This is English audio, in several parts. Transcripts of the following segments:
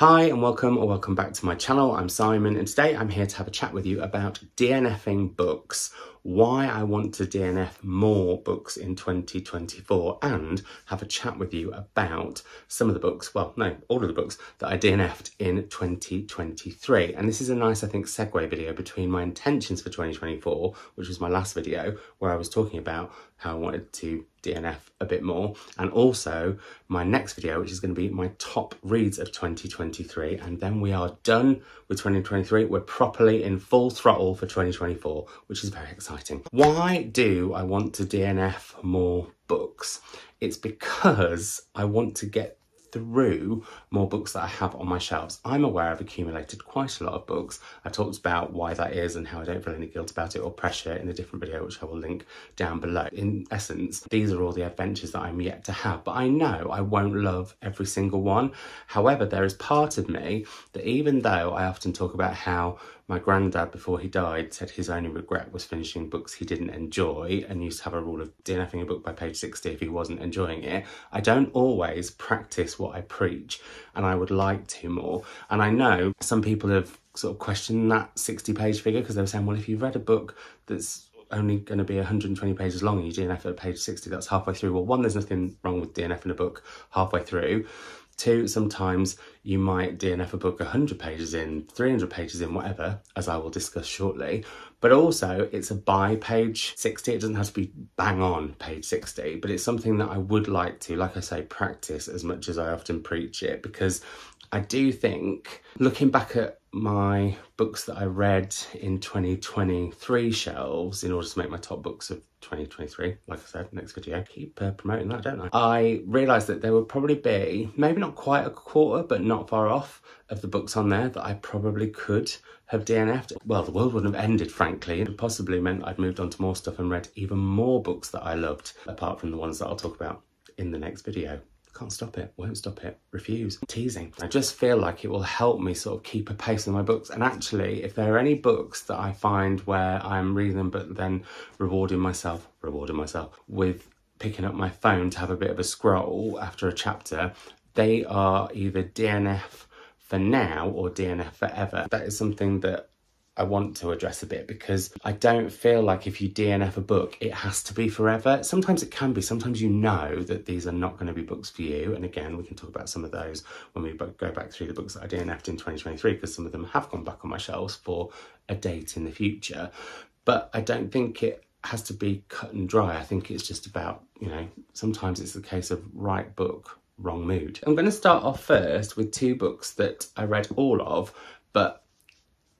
Hi and welcome or welcome back to my channel. I'm Simon and today I'm here to have a chat with you about DNFing books, why I want to DNF more books in 2024 and have a chat with you about some of the books, well no, all of the books that I DNF'd in 2023. And this is a nice, I think, segue video between my intentions for 2024, which was my last video where I was talking about how I wanted to DNF a bit more. And also my next video, which is going to be my top reads of 2023. And then we are done with 2023. We're properly in full throttle for 2024, which is very exciting. Why do I want to DNF more books? It's because I want to get through more books that I have on my shelves. I'm aware I've accumulated quite a lot of books. I talked about why that is and how I don't feel any guilt about it or pressure in a different video, which I will link down below. In essence, these are all the adventures that I'm yet to have, but I know I won't love every single one. However, there is part of me that even though I often talk about how my granddad, before he died, said his only regret was finishing books he didn't enjoy and used to have a rule of DNFing a book by page 60 if he wasn't enjoying it. I don't always practice what I preach and I would like to more. And I know some people have sort of questioned that 60 page figure because they were saying, well, if you've read a book that's only going to be 120 pages long and you DNF at page 60, that's halfway through. Well, one, there's nothing wrong with DNF in a book halfway through. Two, sometimes you might DNF a book 100 pages in, 300 pages in, whatever, as I will discuss shortly. But also, it's a by page 60. It doesn't have to be bang on page 60, but it's something that I would like to, like I say, practice as much as I often preach it because I do think, looking back at my books that I read in 2023 shelves in order to make my top books of 2023, like I said, next video, keep uh, promoting that, don't I? I realised that there would probably be, maybe not quite a quarter, but not far off of the books on there that I probably could have DNF'd. Well, the world wouldn't have ended, frankly. It possibly meant I'd moved on to more stuff and read even more books that I loved, apart from the ones that I'll talk about in the next video. Can't stop it, won't stop it, refuse. Teasing. I just feel like it will help me sort of keep a pace with my books. And actually, if there are any books that I find where I'm reading them but then rewarding myself, rewarding myself with picking up my phone to have a bit of a scroll after a chapter, they are either DNF for now or DNF forever. That is something that I want to address a bit because I don't feel like if you DNF a book, it has to be forever. Sometimes it can be. Sometimes you know that these are not going to be books for you. And again, we can talk about some of those when we go back through the books that I DNF'd in 2023 because some of them have gone back on my shelves for a date in the future. But I don't think it has to be cut and dry. I think it's just about, you know, sometimes it's the case of right book, wrong mood. I'm going to start off first with two books that I read all of, but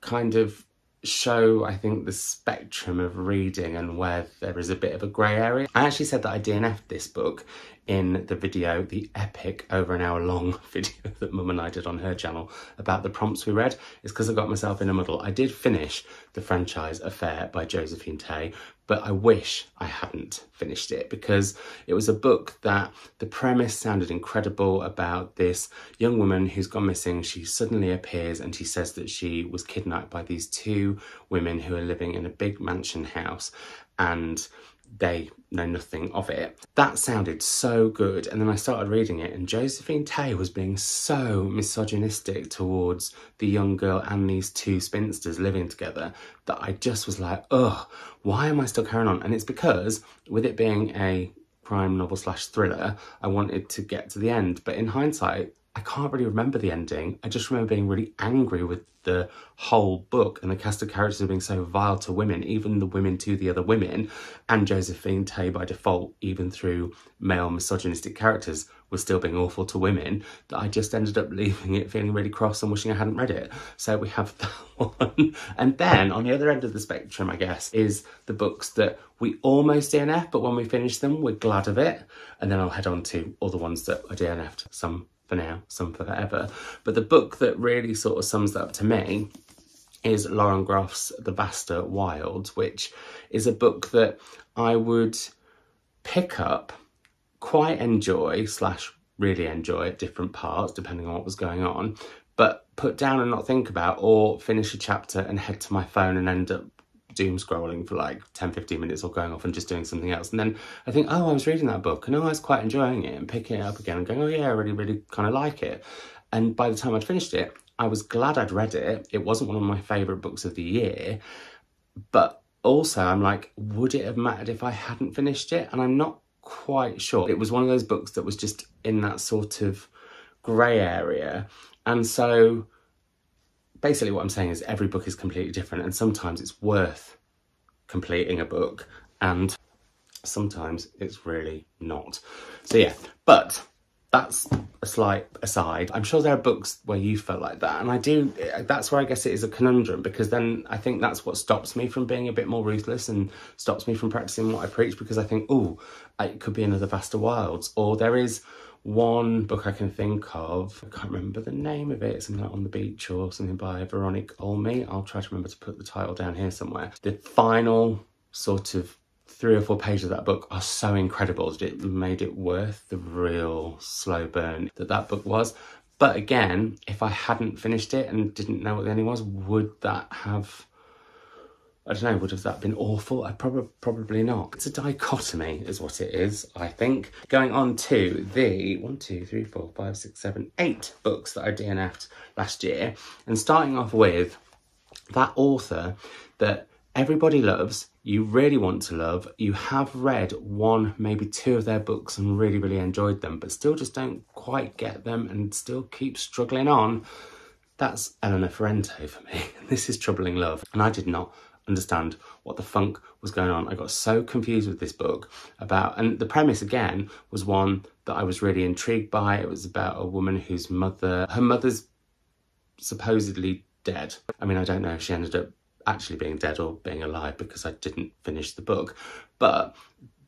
kind of show, I think, the spectrum of reading and where there is a bit of a grey area. I actually said that I DNF'd this book in the video, the epic over an hour long video that Mum and I did on her channel about the prompts we read. is because I got myself in a muddle. I did finish The Franchise Affair by Josephine Tey, but I wish I hadn't finished it because it was a book that the premise sounded incredible about this young woman who's gone missing. She suddenly appears and she says that she was kidnapped by these two women who are living in a big mansion house and they know nothing of it. That sounded so good. And then I started reading it, and Josephine Tey was being so misogynistic towards the young girl and these two spinsters living together that I just was like, ugh, why am I still carrying on? And it's because, with it being a crime novel slash thriller, I wanted to get to the end. But in hindsight, I can't really remember the ending. I just remember being really angry with the whole book and the cast of characters being so vile to women, even the women to the other women, and Josephine Tey by default, even through male misogynistic characters, was still being awful to women, that I just ended up leaving it feeling really cross and wishing I hadn't read it. So we have that one. And then on the other end of the spectrum, I guess, is the books that we almost DNF, but when we finish them, we're glad of it. And then I'll head on to all the ones that I DNF'd, some for now, some for forever. But the book that really sort of sums that up to me is Lauren Groff's The Vaster Wild, which is a book that I would pick up, quite enjoy, slash really enjoy at different parts, depending on what was going on, but put down and not think about, or finish a chapter and head to my phone and end up doom scrolling for like 10 15 minutes or going off and just doing something else and then i think oh i was reading that book and oh i was quite enjoying it and picking it up again and going oh yeah i really really kind of like it And by the time I'd finished it, I was glad I'd read it. It wasn't one of my favourite books of the year, but also I'm like, would it have mattered if I hadn't finished it? And I'm not quite sure. It was one of those books that was just in that sort of grey area. And so basically what I'm saying is every book is completely different and sometimes it's worth completing a book and sometimes it's really not. So yeah, but that's a slight aside. I'm sure there are books where you felt like that. And I do, that's where I guess it is a conundrum because then I think that's what stops me from being a bit more ruthless and stops me from practicing what I preach because I think, oh, it could be another Vaster Wilds. Or there is one book I can think of, I can't remember the name of it, something like On the Beach or something by Veronique Olmi. I'll try to remember to put the title down here somewhere. The final sort of three or four pages of that book are so incredible that it made it worth the real slow burn that that book was. But again, if I hadn't finished it and didn't know what the ending was, would that have I don't know, would have that been awful? I probably probably not. It's a dichotomy, is what it is, I think. Going on to the one, two, three, four, five, six, seven, eight books that I DNF'd last year, and starting off with that author that everybody loves, you really want to love, you have read one, maybe two of their books and really, really enjoyed them, but still just don't quite get them and still keep struggling on. That's Eleanor Ferrante for me. This is Troubling Love, and I did not understand what the funk was going on. I got so confused with this book about, and the premise again was one that I was really intrigued by. It was about a woman whose mother, her mother's supposedly dead. I mean, I don't know if she ended up actually being dead or being alive because I didn't finish the book, but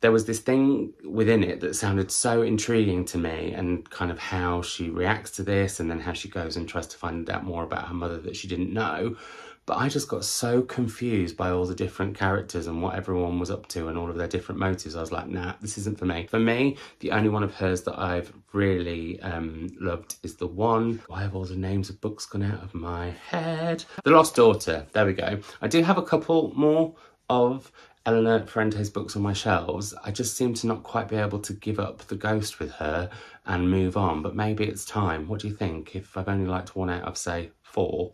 there was this thing within it that sounded so intriguing to me and kind of how she reacts to this and then how she goes and tries to find out more about her mother that she didn't know but I just got so confused by all the different characters and what everyone was up to and all of their different motives. I was like, nah, this isn't for me. For me, the only one of hers that I've really um, loved is the one. Why have all the names of books gone out of my head? The Lost Daughter. There we go. I do have a couple more of Elena Ferrante's books on my shelves. I just seem to not quite be able to give up the ghost with her and move on, but maybe it's time. What do you think? If I've only liked one out of, say, four,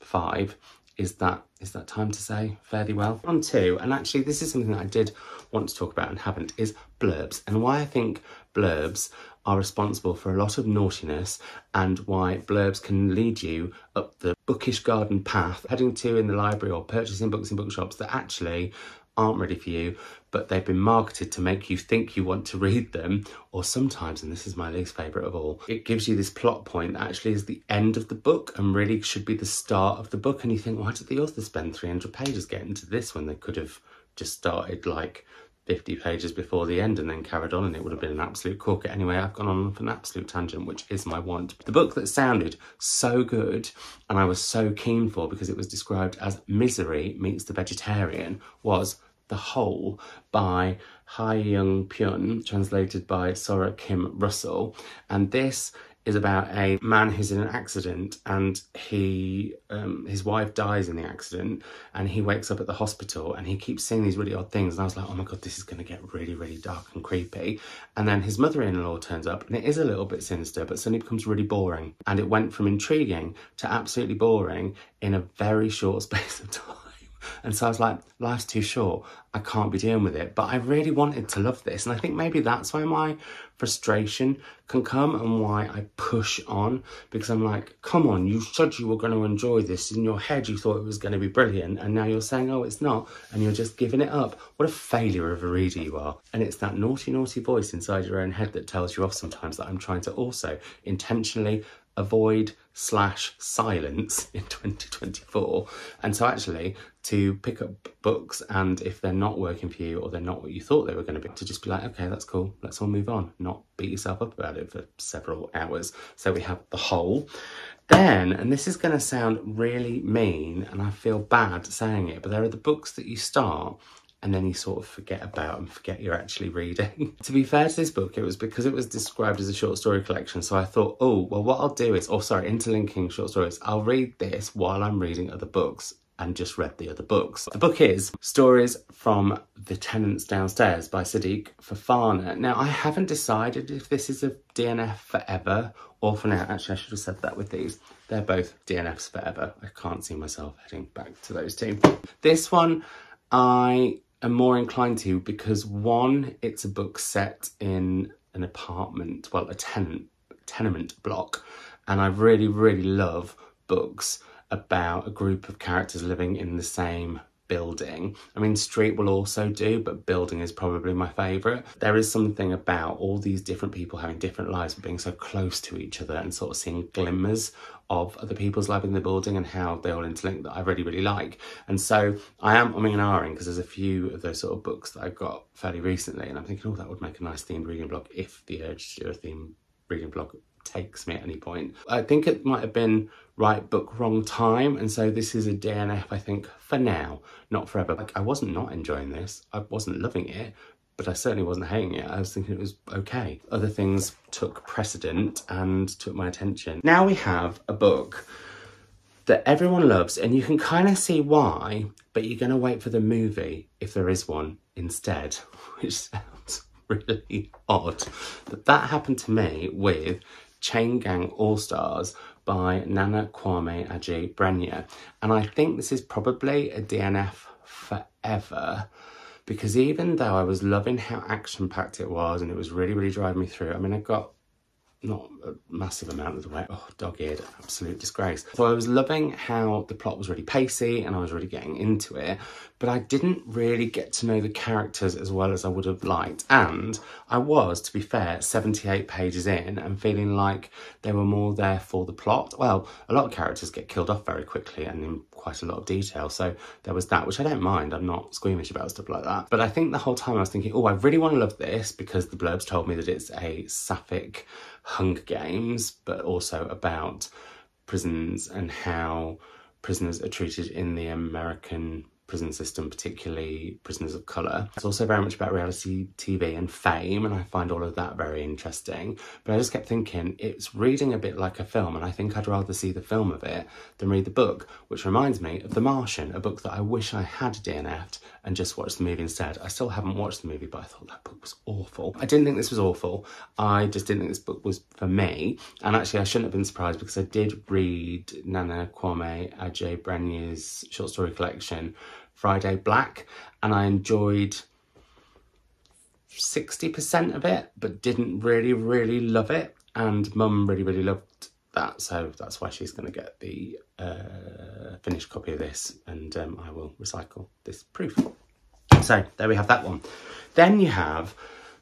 five, is that is that time to say fairly well. On two, and actually this is something that I did want to talk about and haven't, is blurbs and why I think blurbs are responsible for a lot of naughtiness and why blurbs can lead you up the bookish garden path, heading to in the library or purchasing books in bookshops that actually aren't ready for you, but they've been marketed to make you think you want to read them. Or sometimes, and this is my least favourite of all, it gives you this plot point that actually is the end of the book and really should be the start of the book. And you think, why did the author spend 300 pages getting to this when they could have just started like 50 pages before the end and then carried on and it would have been an absolute corker. Anyway, I've gone on for an absolute tangent, which is my want. The book that sounded so good and I was so keen for because it was described as misery meets the vegetarian was the Hole by Hye-Young Pyun, translated by Sora Kim Russell. And this is about a man who's in an accident and he um, his wife dies in the accident and he wakes up at the hospital and he keeps seeing these really odd things. And I was like oh my god this is going to get really really dark and creepy. And then his mother-in-law turns up and it is a little bit sinister but suddenly becomes really boring. And it went from intriguing to absolutely boring in a very short space of time and so I was like, life's too short. I can't be dealing with it. But I really wanted to love this. And I think maybe that's why my frustration can come and why I push on because I'm like, come on, you said you were going to enjoy this. In your head, you thought it was going to be brilliant. And now you're saying, oh, it's not. And you're just giving it up. What a failure of a reader you are. And it's that naughty, naughty voice inside your own head that tells you off sometimes that I'm trying to also intentionally avoid slash silence in 2024. And so actually to pick up books and if they're not working for you or they're not what you thought they were going to be, to just be like, okay, that's cool, let's all move on, not beat yourself up about it for several hours. So we have The Hole. Then, and this is going to sound really mean and I feel bad saying it, but there are the books that you start and then you sort of forget about and forget you're actually reading. to be fair to this book, it was because it was described as a short story collection. So I thought, oh, well, what I'll do is, oh, sorry, interlinking short stories, I'll read this while I'm reading other books and just read the other books. The book is Stories from the Tenants Downstairs by Sidik Fofana. Now, I haven't decided if this is a DNF forever or for now. Actually, I should have said that with these. They're both DNFs forever. I can't see myself heading back to those two. This one, I am more inclined to because one, it's a book set in an apartment, well, a tenant tenement block, and I really, really love books about a group of characters living in the same building. I mean, street will also do, but building is probably my favourite. There is something about all these different people having different lives, but being so close to each other and sort of seeing glimmers of other people's life in the building and how they all interlink that I really, really like. And so I am umming and ahhing because there's a few of those sort of books that I got fairly recently, and I'm thinking, oh, that would make a nice themed reading blog if the urge to do a theme reading blog takes me at any point. I think it might have been right book, wrong time, and so this is a DNF, I think, for now, not forever. Like, I wasn't not enjoying this, I wasn't loving it, but I certainly wasn't hating it. I was thinking it was okay. Other things took precedent and took my attention. Now we have a book that everyone loves, and you can kind of see why, but you're going to wait for the movie, if there is one, instead, which sounds really odd. But that happened to me with Chain Gang All Stars by Nana Kwame Adjei-Brenyah. And I think this is probably a DNF forever because even though I was loving how action packed it was and it was really, really driving me through, I mean, I got not a massive amount of the way. Oh, dog-eared, absolute disgrace. So I was loving how the plot was really pacey and I was really getting into it, but I didn't really get to know the characters as well as I would have liked. And I was, to be fair, 78 pages in and feeling like they were more there for the plot. Well, a lot of characters get killed off very quickly and in quite a lot of detail. So there was that, which I don't mind. I'm not squeamish about stuff like that. But I think the whole time I was thinking, oh, I really want to love this because the blurbs told me that it's a sapphic Hunger Games, but also about prisons and how prisoners are treated in the American prison system, particularly prisoners of colour. It's also very much about reality TV and fame, and I find all of that very interesting. But I just kept thinking, it's reading a bit like a film, and I think I'd rather see the film of it than read the book, which reminds me of The Martian, a book that I wish I had DNF'd and just watched the movie instead. I still haven't watched the movie, but I thought that book was awful. I didn't think this was awful. I just didn't think this book was for me. And actually, I shouldn't have been surprised because I did read Nana Kwame Adjei-Brenyah's short story collection Friday Black, and I enjoyed 60% of it, but didn't really, really love it. And mum really, really loved that, so that's why she's going to get the uh, finished copy of this, and um, I will recycle this proof. So there we have that one. Then you have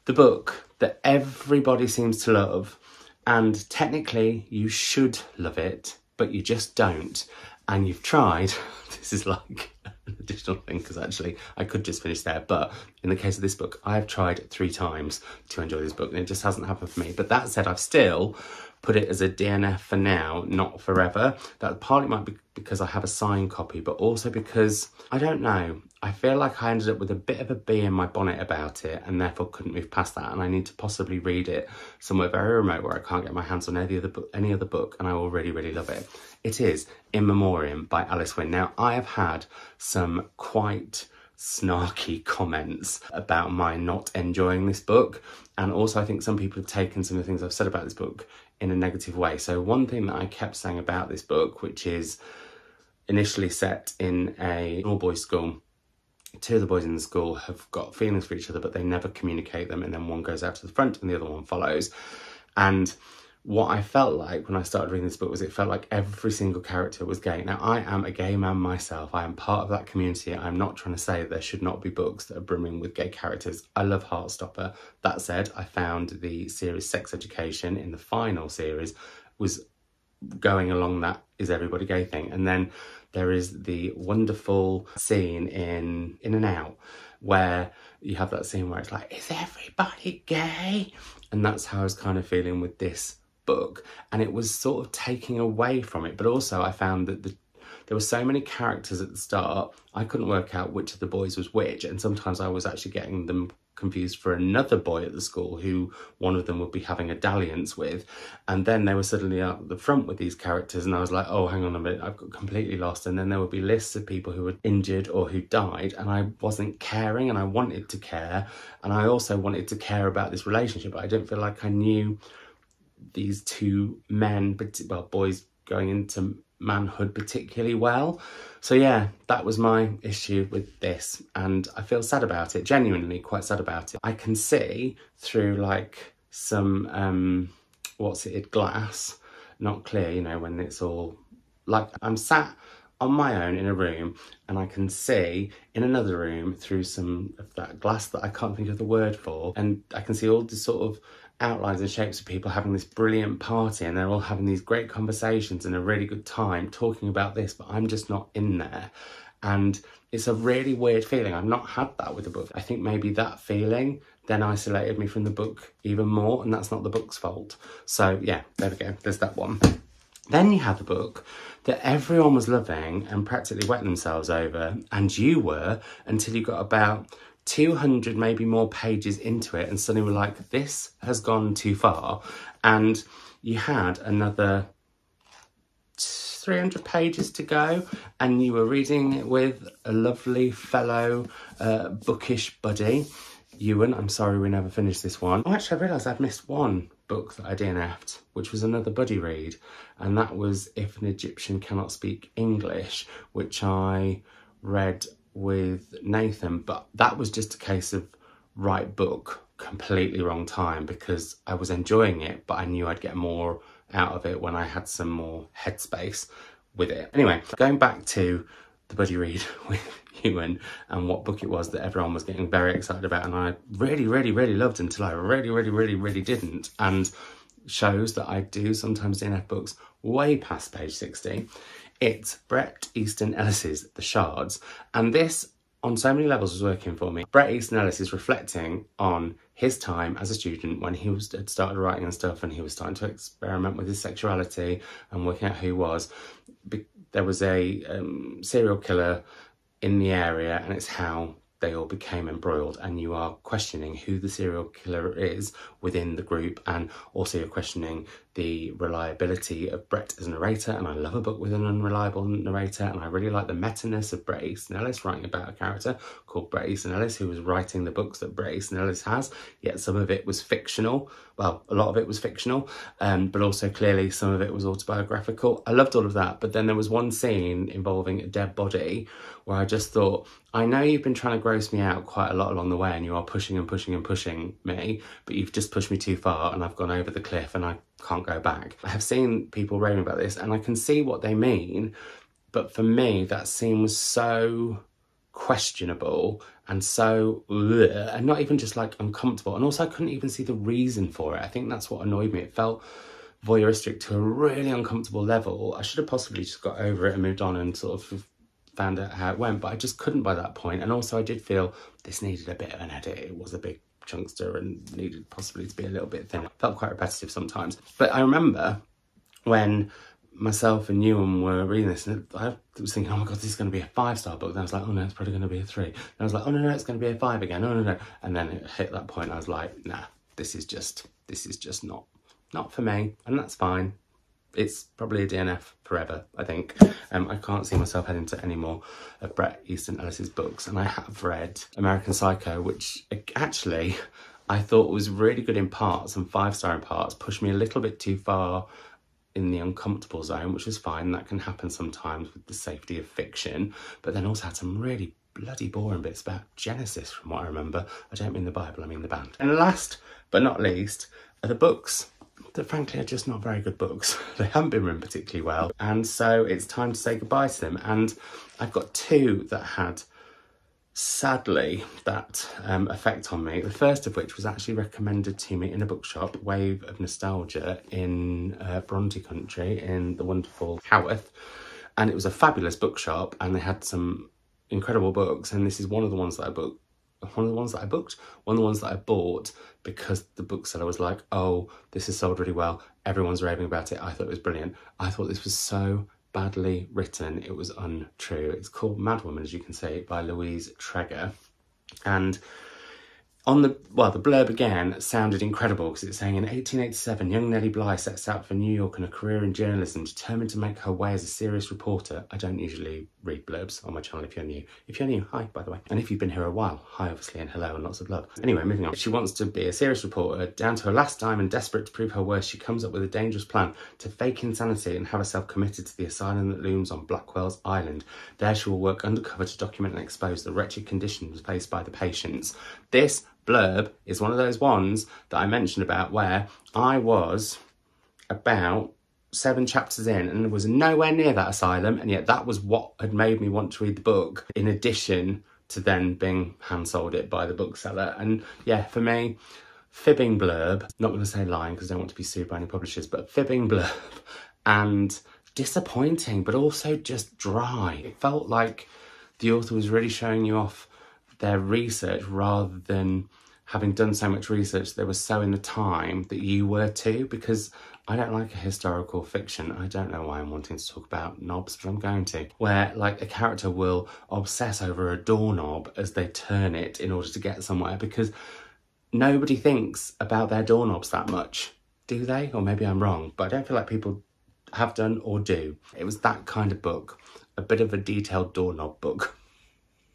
the book that everybody seems to love, and technically you should love it, but you just don't. And you've tried, this is like an additional thing because actually I could just finish there. But in the case of this book, I have tried three times to enjoy this book and it just hasn't happened for me. But that said, I've still put it as a DNF for now, not forever. That partly might be because I have a signed copy, but also because, I don't know, I feel like I ended up with a bit of a bee in my bonnet about it and therefore couldn't move past that. And I need to possibly read it somewhere very remote where I can't get my hands on any other book, any other book and I will really, really love it. It is In Memoriam by Alice Winn. Now, I have had some quite snarky comments about my not enjoying this book. And also, I think some people have taken some of the things I've said about this book in a negative way. So, one thing that I kept saying about this book, which is initially set in a all boys school, two of the boys in the school have got feelings for each other, but they never communicate them, and then one goes out to the front and the other one follows. And what I felt like when I started reading this book was it felt like every single character was gay. Now, I am a gay man myself. I am part of that community. I'm not trying to say there should not be books that are brimming with gay characters. I love Heartstopper. That said, I found the series Sex Education in the final series was going along that is everybody gay thing. And then there is the wonderful scene in In and Out where you have that scene where it's like, is everybody gay? And that's how I was kind of feeling with this book and it was sort of taking away from it. But also I found that the there were so many characters at the start, I couldn't work out which of the boys was which, and sometimes I was actually getting them confused for another boy at the school who one of them would be having a dalliance with. And then they were suddenly out the front with these characters, and I was like, oh, hang on a minute, I've got completely lost. And then there would be lists of people who were injured or who died, and I wasn't caring, and I wanted to care. And I also wanted to care about this relationship, but I didn't feel like I knew these two men, but well, boys going into manhood particularly well. So yeah, that was my issue with this and I feel sad about it, genuinely quite sad about it. I can see through like some, um, what's it, glass, not clear, you know, when it's all like I'm sat on my own in a room and I can see in another room through some of that glass that I can't think of the word for and I can see all the sort of outlines and shapes of people having this brilliant party and they're all having these great conversations and a really good time talking about this, but I'm just not in there. And it's a really weird feeling. I've not had that with the book. I think maybe that feeling then isolated me from the book even more, and that's not the book's fault. So, yeah, there we go. There's that one. Then you have a book that everyone was loving and practically wet themselves over, and you were until you got about 200 maybe more pages into it and suddenly we're like this has gone too far and you had another 300 pages to go and you were reading it with a lovely fellow uh, bookish buddy Ewan, I'm sorry we never finished this one. Oh, actually, I realised I'd missed one book that I DNF'd, which was another buddy read, and that was If an Egyptian Cannot Speak English, which I read with Nathan, but that was just a case of right book, completely wrong time because I was enjoying it, but I knew I'd get more out of it when I had some more headspace with it. Anyway, going back to the buddy read with Ewan and what book it was that everyone was getting very excited about and I really, really, really loved until I really, really, really, really didn't. And shows that I do sometimes DNF books way past page 60 it's Bret Easton Ellis's The Shards, and this on so many levels was working for me. Bret Easton Ellis is reflecting on his time as a student when he was had started writing and stuff and he was starting to experiment with his sexuality and working out who he was. There was a um, serial killer in the area and it's how they all became embroiled and you are questioning who the serial killer is within the group and also you're questioning the reliability of Bret as a narrator and I love a book with an unreliable narrator and I really like the meta-ness of Bret Easton Ellis writing about a character called Bret Easton Ellis who was writing the books that Bret Easton Ellis has yet some of it was fictional. Well a lot of it was fictional um, but also clearly some of it was autobiographical. I loved all of that but then there was one scene involving a dead body where I just thought I know you've been trying to gross me out quite a lot along the way and you are pushing and pushing and pushing me but you've just pushed me too far and I've gone over the cliff and I can't go back. I have seen people raving about this and I can see what they mean, but for me, that scene was so questionable and so ugh, and not even just like uncomfortable and also I couldn't even see the reason for it. I think that's what annoyed me. It felt voyeuristic to a really uncomfortable level. I should have possibly just got over it and moved on and sort of found out how it went but I just couldn't by that point and also I did feel this needed a bit of an edit. It was a big chunkster and needed possibly to be a little bit thinner. Felt quite repetitive sometimes. But I remember when myself and Ewan were reading this and I was thinking, oh my God, this is going to be a five star book. Then I was like, oh no, it's probably going to be a three. And I was like, oh no, no, it's going to be a five again. No, no, no. And then it hit that point. I was like, nah, this is just, this is just not, not for me. And that's fine it's probably a DNF forever, I think. Um, I can't see myself heading to any more of Bret Easton Ellis's books. And I have read American Psycho, which actually I thought was really good in parts and five star in parts, pushed me a little bit too far in the uncomfortable zone, which is fine. That can happen sometimes with the safety of fiction, but then also had some really bloody boring bits about Genesis from what I remember. I don't mean the Bible, I mean the band. And last but not least are the books that frankly are just not very good books. they haven't been written particularly well. And so it's time to say goodbye to them. And I've got two that had, sadly, that um, effect on me. The first of which was actually recommended to me in a bookshop, Wave of Nostalgia in uh, Bronte Country in the wonderful Haworth. And it was a fabulous bookshop and they had some incredible books. And this is one of the ones that I booked one of the ones that I booked, one of the ones that I bought because the bookseller was like, oh, this is sold really well. Everyone's raving about it. I thought it was brilliant. I thought this was so badly written. It was untrue. It's called Madwoman, as you can see, by Louise Treger. And on the well the blurb again sounded incredible because it's saying in 1887 young nellie bly sets out for new york and a career in journalism determined to make her way as a serious reporter. I don't usually read blurbs on my channel if you're new. If you're new hi by the way. And if you've been here a while hi obviously and hello and lots of love. Anyway moving on. She wants to be a serious reporter down to her last dime and desperate to prove her worth she comes up with a dangerous plan to fake insanity and have herself committed to the asylum that looms on blackwell's island. There she will work undercover to document and expose the wretched conditions faced by the patients. This blurb is one of those ones that I mentioned about where I was about seven chapters in and was nowhere near that asylum, and yet that was what had made me want to read the book, in addition to then being hand sold it by the bookseller. And yeah, for me, fibbing blurb, not going to say lying because I don't want to be sued by any publishers, but fibbing blurb and disappointing, but also just dry. It felt like the author was really showing you off their research rather than having done so much research they were so in the time that you were too because I don't like a historical fiction. I don't know why I'm wanting to talk about knobs, but I'm going to. Where like a character will obsess over a doorknob as they turn it in order to get somewhere because nobody thinks about their doorknobs that much, do they? Or maybe I'm wrong, but I don't feel like people have done or do. It was that kind of book, a bit of a detailed doorknob book.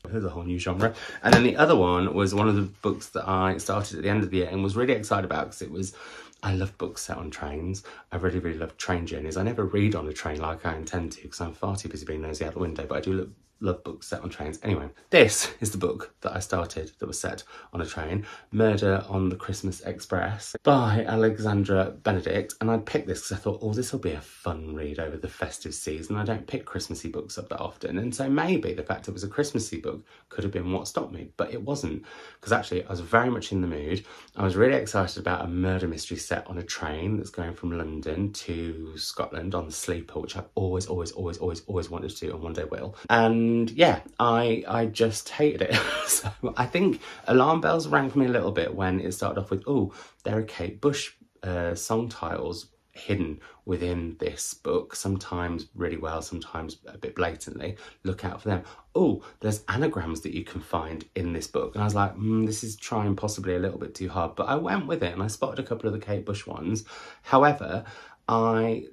There's a whole new genre. And then the other one was one of the books that I started at the end of the year and was really excited about because it was, I love books set on trains. I really, really love train journeys. I never read on a train like I intend to because I'm far too busy being nosy out the window, but I do love books set on trains. Anyway, this is the book that I started that was set on a train, Murder on the Christmas Express by Alexandra Benedict. And I picked this because I thought, oh, this will be a fun read over the festive season. I don't pick Christmassy books up that often. And so maybe the fact it was a Christmassy book could have been what stopped me, but it wasn't. Because actually, I was very much in the mood. I was really excited about a murder mystery set on a train that's going from London to Scotland on the sleeper, which I've always, always, always, always, always wanted to do and one day will. And and yeah, I I just hated it. so I think alarm bells rang for me a little bit when it started off with, oh, there are Kate Bush uh, song titles hidden within this book, sometimes really well, sometimes a bit blatantly. Look out for them. Oh, there's anagrams that you can find in this book. And I was like, mm, this is trying possibly a little bit too hard. But I went with it and I spotted a couple of the Kate Bush ones. However, I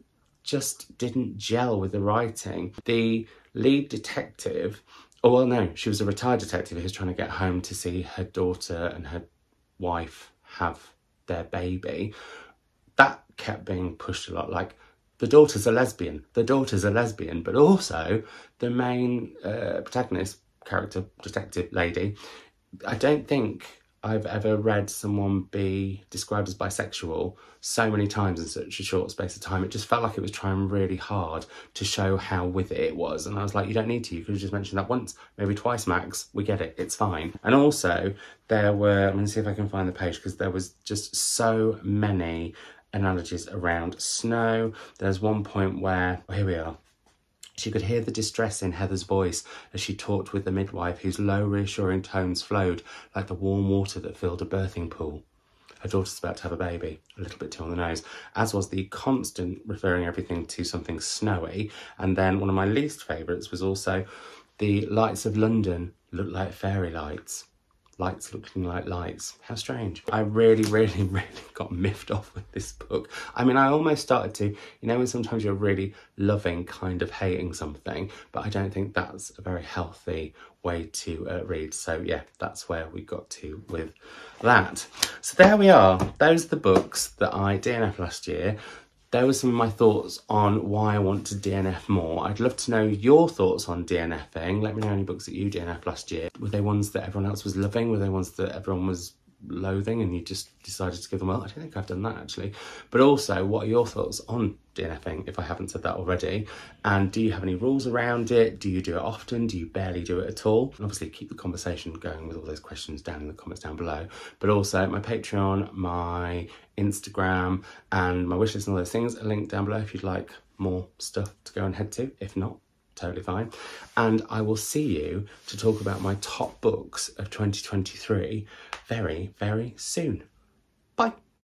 just didn't gel with the writing. The lead detective, oh well no, she was a retired detective who's trying to get home to see her daughter and her wife have their baby. That kept being pushed a lot, like the daughter's a lesbian, the daughter's a lesbian, but also the main uh, protagonist character, detective lady, I don't think I've ever read someone be described as bisexual so many times in such a short space of time. It just felt like it was trying really hard to show how with it it was. And I was like, you don't need to. You could have just mentioned that once, maybe twice max. We get it. It's fine. And also, there were, I'm going to see if I can find the page because there was just so many analogies around snow. There's one point where, oh, here we are. She could hear the distress in Heather's voice as she talked with the midwife, whose low, reassuring tones flowed like the warm water that filled a birthing pool. Her daughter's about to have a baby, a little bit too on the nose, as was the constant referring everything to something snowy. And then one of my least favourites was also the lights of London look like fairy lights lights looking like lights. How strange. I really, really, really got miffed off with this book. I mean, I almost started to, you know, when sometimes you're really loving kind of hating something, but I don't think that's a very healthy way to uh, read. So yeah, that's where we got to with that. So there we are. Those are the books that I DNF last year there were some of my thoughts on why I want to DNF more. I'd love to know your thoughts on DNFing. Let me know any books that you DNF last year. Were they ones that everyone else was loving? Were they ones that everyone was loathing and you just decided to give them well I don't think I've done that actually. But also, what are your thoughts on DNFing if I haven't said that already? And do you have any rules around it? Do you do it often? Do you barely do it at all? And obviously, keep the conversation going with all those questions down in the comments down below. But also, my Patreon, my Instagram, and my wishlist and all those things are linked down below if you'd like more stuff to go and head to. If not, totally fine. And I will see you to talk about my top books of 2023 very, very soon. Bye.